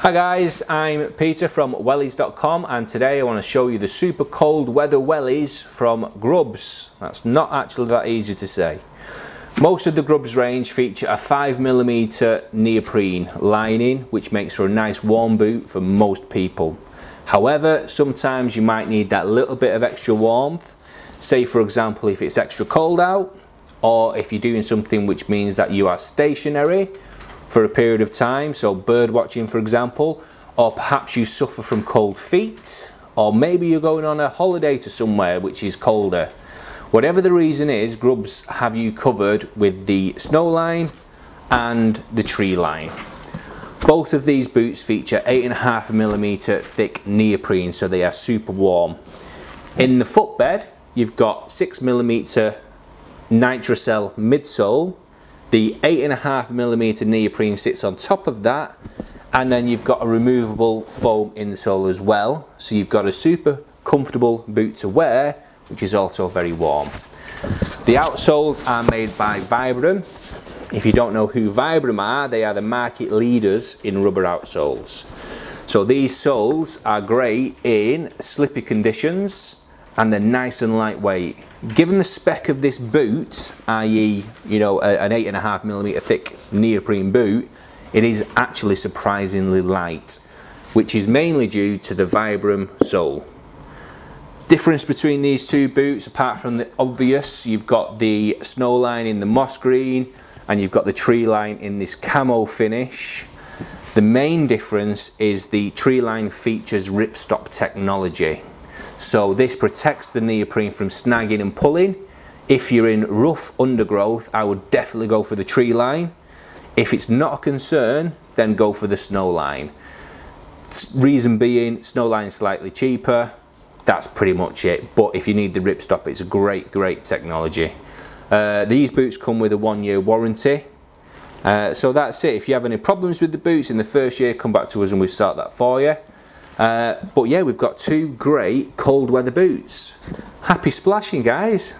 Hi guys, I'm Peter from wellies.com and today I want to show you the super cold weather wellies from Grubs. That's not actually that easy to say. Most of the Grubs range feature a 5mm neoprene lining which makes for a nice warm boot for most people. However, sometimes you might need that little bit of extra warmth. Say for example if it's extra cold out or if you're doing something which means that you are stationary for a period of time, so bird watching for example, or perhaps you suffer from cold feet, or maybe you're going on a holiday to somewhere which is colder. Whatever the reason is, Grubs have you covered with the snow line and the tree line. Both of these boots feature 8.5mm thick neoprene, so they are super warm. In the footbed, you've got 6mm Nitrocell midsole the 8.5mm neoprene sits on top of that and then you've got a removable foam insole as well. So you've got a super comfortable boot to wear which is also very warm. The outsoles are made by Vibram. If you don't know who Vibram are, they are the market leaders in rubber outsoles. So these soles are great in slippy conditions and they're nice and lightweight. Given the spec of this boot, i.e. you know a, an 8.5 millimeter thick neoprene boot, it is actually surprisingly light, which is mainly due to the Vibram sole. Difference between these two boots, apart from the obvious, you've got the snow line in the moss green and you've got the tree line in this camo finish. The main difference is the tree line features ripstop technology. So this protects the neoprene from snagging and pulling. If you're in rough undergrowth, I would definitely go for the tree line. If it's not a concern, then go for the snow line. Reason being, snow line is slightly cheaper. That's pretty much it. But if you need the ripstop, it's a great, great technology. Uh, these boots come with a one year warranty. Uh, so that's it. If you have any problems with the boots in the first year, come back to us and we'll sort that for you. Uh, but yeah, we've got two great cold weather boots. Happy splashing, guys.